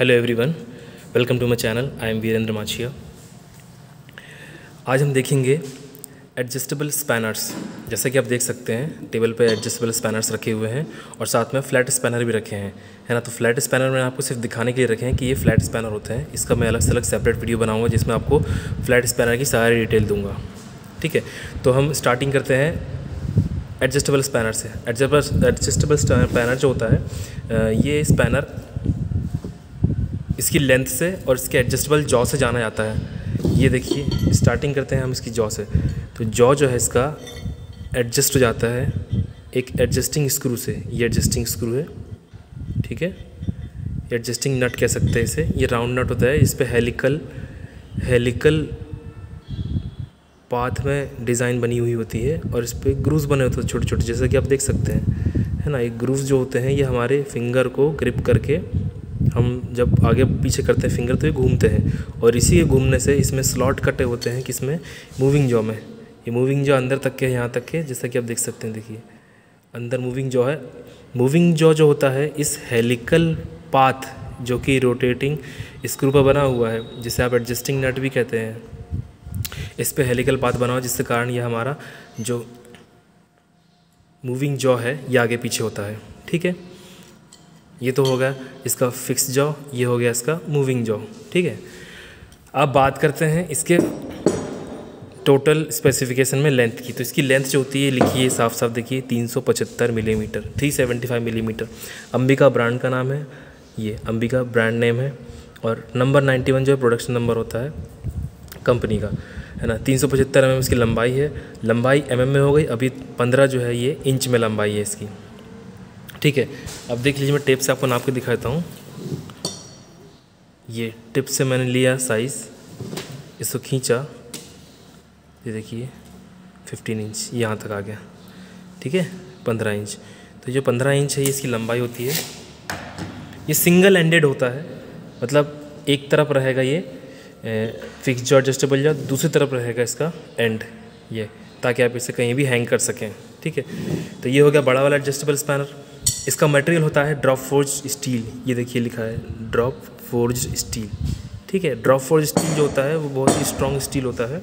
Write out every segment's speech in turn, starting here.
Hello everyone welcome to my channel I am Virendra Machhiya आज हम देखेंगे adjustable spanners जैसा कि आप देख सकते हैं टेबल पे एडजस्टेबल स्पैनर्स रखे हुए हैं और साथ में फ्लैट स्पैनर भी रखे हैं। है ना? तो फ्लैट स्पैनर मैंने आपको सिर्फ़ दिखाने के लिए रखे हैं कि ये फ्लैट स्पैनर होते हैं। इसका मैं अलग से अलग सेपरेट वीडियो बनाऊँगा, जिसमें आपको फ्लैट स्पैनर की सारी डिटेल दूँगा। ठीक है? तो हम स्टार्टिंग करते हैं एडजस्टेबल स्पैनर से। एडजस्टेबल एडजस्टेबल स्पैनर जो होता है ये स्पैनर इसकी लेंथ से और इसके एडजस्टेबल जॉ से जाना जाता है। ये देखिए स्टार्टिंग करते हैं हम इसकी जॉ से। तो जॉ जो है इसका एडजस्ट हो जाता है एक एडजस्टिंग स्क्रू से। ये एडजस्टिंग स्क्रू है, ठीक है? एडजस्टिंग नट कह सकते हैं इसे। ये राउंड नट होता है, इस पर हेलिकल हेलिकल पाथ में डिज़ाइन बनी हुई होती है और इस पर ग्रूव्स बने होते हैं छोटे छोटे जैसे कि आप देख सकते हैं, है ना? ये ग्रूव्स जो होते हैं, ये हमारे फिंगर को ग्रिप करके हम जब आगे पीछे करते हैं फिंगर तो ये घूमते हैं। और इसी के घूमने से इसमें स्लॉट कटे होते हैं किसमें मूविंग जॉ में। ये मूविंग जॉ अंदर तक के यहाँ तक के, जैसा कि आप देख सकते हैं, देखिए। अंदर मूविंग जॉ है। मूविंग जॉ जो होता है, इस हेलिकल पाथ जो कि रोटेटिंग स्क्रू पर बना हुआ है, जिसे आप एडजस्टिंग नट भी कहते हैं। इस पर हेलिकल पाथ बना हो जिसके कारण ये हमारा जो मूविंग जॉ है, ये आगे पीछे होता है। ठीक है? ये तो हो गया इसका फिक्स जॉ ये हो गया इसका मूविंग जॉ ठीक है? अब बात करते हैं इसके टोटल स्पेसिफिकेशन में लेंथ की। तो इसकी लेंथ जो होती है लिखिए साफ़ साफ़ देखिए 375 मिलीमीटर 375 मिलीमीटर अंबिका ब्रांड का नाम है, ये अंबिका ब्रांड नेम है और नंबर 91 जो है प्रोडक्शन नंबर होता है कंपनी का, है ना? तीन सौ पचहत्तर एम इसकी लंबाई है। लंबाई एम में हो गई, अभी पंद्रह जो है, ये इंच में लंबाई है इसकी। ठीक है, अब देख लीजिए मैं टेप से आपको नाप के दिखाता हूँ। ये टिप से मैंने लिया साइज़ इसको खींचा। ये देखिए फिफ्टीन इंच यहाँ तक आ गया। ठीक है, पंद्रह इंच तो जो पंद्रह इंच है, ये इसकी लंबाई होती है। ये सिंगल एंडेड होता है। मतलब एक तरफ़ रहेगा ये फिक्स जो एडजस्टेबल जो दूसरी तरफ़ रहेगा इसका एंड ये। ताकि आप इसे कहीं भी हैंग कर सकें। ठीक है तो ये हो गया बड़ा वाला एडजस्टेबल स्पैनर इसका मटेरियल होता है ड्रॉप फोर्ज स्टील ये देखिए लिखा है ड्रॉप फोर्ज स्टील ठीक है ड्रॉप फोर्ज स्टील जो होता है, वो बहुत ही स्ट्रॉन्ग स्टील होता है,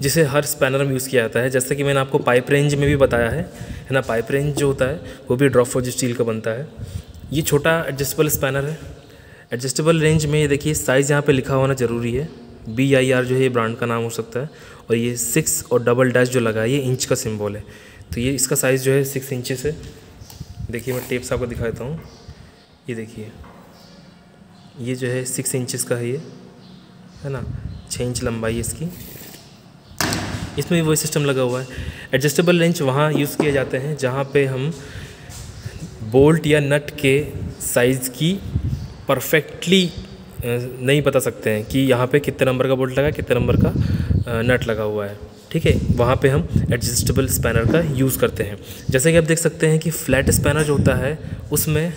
जिसे हर स्पैनर में यूज़ किया जाता है। जैसे कि मैंने आपको पाइप रेंज में भी बताया है है ना? पाइप रेंज जो होता है, वो भी ड्रॉप फोर्ज स्टील का बनता है। ये छोटा एडजस्टेबल स्पैनर है। एडजस्टेबल रेंज में ये देखिए साइज़ यहाँ पे लिखा होना ज़रूरी है। बी आई आर जो है, ये ब्रांड का नाम हो सकता है। और ये सिक्स और डबल डैश जो लगा है ये इंच का सिंबल है। तो ये इसका साइज़ जो है सिक्स इंचेस है। देखिए मैं टेप्स आपको दिखा देता हूँ। ये देखिए। ये जो है सिक्स इंचज़ का है ये, है ना? छः इंच लंबाई है इसकी। इसमें भी वही सिस्टम लगा हुआ है। एडजस्टेबल रेंच वहाँ यूज़ किए जाते हैं, जहाँ पे हम बोल्ट या नट के साइज़ की परफेक्टली नहीं बता सकते हैं कि यहाँ पे कितने नंबर का बोल्ट लगा, कितने नंबर का नट लगा हुआ है। ठीक है, वहाँ पे हम एडजस्टेबल स्पैनर का यूज़ करते हैं। जैसे कि आप देख सकते हैं कि फ्लैट स्पैनर जो होता है, उसमें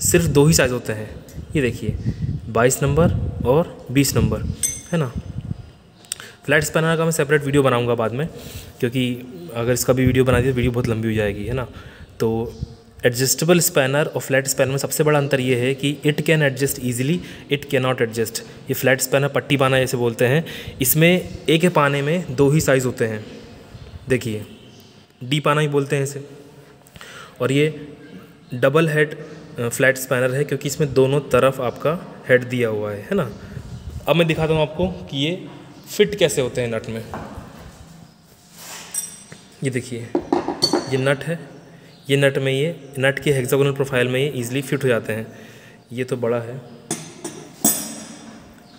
सिर्फ़ दो ही साइज़ होते हैं। ये देखिए 22 नंबर और 20 नंबर, है ना? फ्लैट स्पैनर का मैं सेपरेट वीडियो बनाऊँगा बाद में, क्योंकि अगर इसका भी वीडियो बना दिया वीडियो बहुत लंबी हो जाएगी, है ना? तो एडजस्टेबल स्पैनर और फ्लैट स्पैनर में सबसे बड़ा अंतर ये है कि it can adjust easily it can not adjust ये फ्लैट स्पैनर पट्टी पाना जैसे बोलते हैं, इसमें एक ही पाने में दो ही साइज़ होते हैं। देखिए डी पाना ही बोलते हैं इसे। और ये डबल हेड फ्लैट स्पैनर है क्योंकि इसमें दोनों तरफ़ आपका हेड दिया हुआ है है ना? अब मैं दिखाता हूँ आपको कि ये फिट कैसे होते हैं नट में। ये देखिए, ये नट है। ये नट में ये, नट के हेक्सागोनल प्रोफ़ाइल में ये ईजिली फिट हो जाते हैं। ये तो बड़ा है।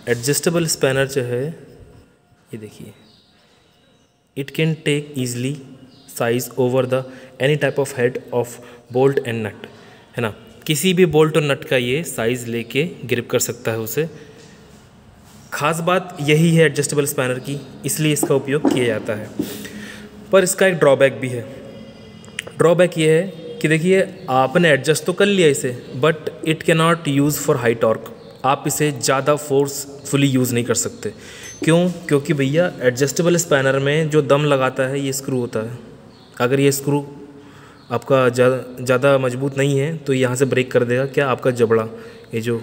एडजस्टेबल स्पैनर जो है, ये देखिए। It can take easily size over the any type of head of bolt and nut है ना? किसी भी बोल्ट और नट का ये साइज़ लेके ग्रिप कर सकता है उसे। ख़ास बात यही है एडजस्टेबल स्पैनर की, इसलिए इसका उपयोग किया जाता है। पर इसका एक ड्रॉबैक भी है। ड्रॉबैक ये है कि देखिए, आपने एडजस्ट तो कर लिया इसे but it can not use for high torque आप इसे ज़्यादा फोर्सफुली यूज़ नहीं कर सकते। क्यों? क्योंकि भैया एडजस्टेबल स्पैनर में जो दम लगाता है, ये स्क्रू होता है। अगर ये स्क्रू आपका ज़्यादा मज़बूत नहीं है तो यहाँ से ब्रेक कर देगा। क्या आपका जबड़ा, ये जो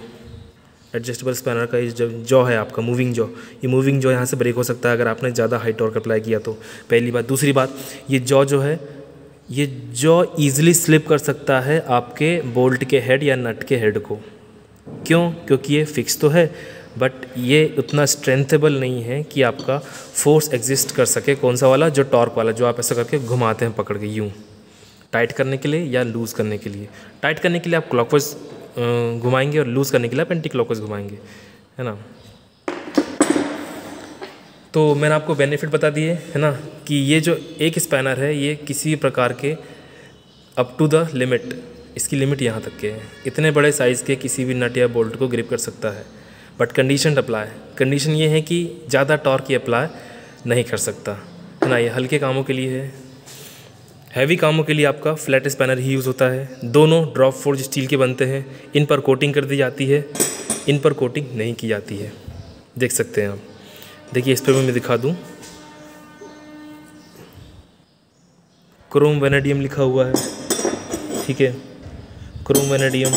एडजस्टेबल स्पैनर का ये जो है आपका मूविंग जॉ ये मूविंग जॉ यहाँ से ब्रेक हो सकता है अगर आपने ज़्यादा हाई टॉर्क अप्लाई किया तो। पहली बात। दूसरी बात, ये जॉ जो है ये जॉ ईजिली स्लिप कर सकता है आपके बोल्ट के हेड या नट के हेड को। क्यों? क्योंकि ये फिक्स तो है बट ये उतना स्ट्रेंथेबल नहीं है कि आपका फोर्स एग्जिस्ट कर सके कौन सा वाला, जो टॉर्क वाला, जो आप ऐसा करके घुमाते हैं पकड़ के यूँ। टाइट करने के लिए या लूज़ करने के लिए? टाइट करने के लिए आप क्लॉकवाइज घुमाएँगे और लूज़ करने के लिए आप एंटी क्लॉकवाइज घुमाएँगे, है ना? तो मैंने आपको बेनिफिट बता दिए, है ना, कि ये जो एक स्पैनर है, ये किसी प्रकार के अप टू द लिमिट इसकी लिमिट यहाँ तक के है। इतने बड़े साइज़ के किसी भी नट या बोल्ट को ग्रिप कर सकता है बट कंडीशन अप्लाई कंडीशन ये है कि ज़्यादा टॉर्क की अप्लाई नहीं कर सकता, है ना, ये हल्के कामों के लिए है। हैवी कामों के लिए आपका फ्लैट स्पैनर ही यूज़ होता है। दोनों ड्रॉप फोर्ज स्टील के बनते हैं। इन पर कोटिंग कर दी जाती है, इन पर कोटिंग नहीं की जाती है। देख सकते हैं आप। देखिए, इस पर भी मैं दिखा दूँ। क्रोम वेनेडियम लिखा हुआ है। ठीक है। क्रोम वेनेडियम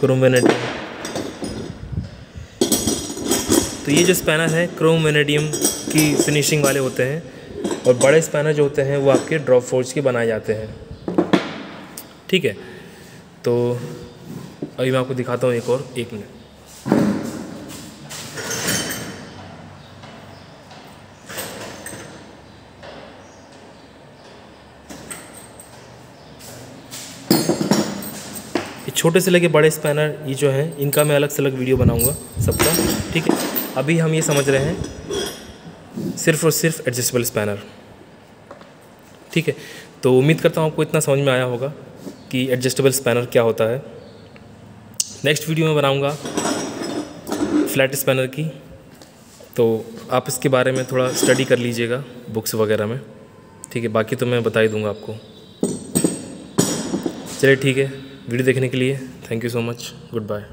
क्रोम वेनेडियम तो ये जो स्पैनर है क्रोम वेनेडियम की फिनिशिंग वाले होते हैं और बड़े स्पैनर जो होते हैं, वो आपके ड्रॉप फोर्ज के बनाए जाते हैं। ठीक है। तो अभी मैं आपको दिखाता हूँ एक और, एक मिनट। छोटे से लेके बड़े स्पैनर, ये जो है, इनका मैं अलग से अलग वीडियो बनाऊँगा सबका, ठीक है? अभी हम ये समझ रहे हैं, सिर्फ़ और सिर्फ़ एडजस्टेबल स्पैनर ठीक है? तो उम्मीद करता हूँ आपको इतना समझ में आया होगा कि एडजस्टेबल स्पैनर क्या होता है। नेक्स्ट वीडियो में बनाऊँगा फ्लैट स्पैनर की। तो आप इसके बारे में थोड़ा स्टडी कर लीजिएगा बुक्स वगैरह में। ठीक है? बाकी तो मैं बता ही दूँगा आपको। चलिए, ठीक है? वीडियो देखने के लिए thank you so much goodbye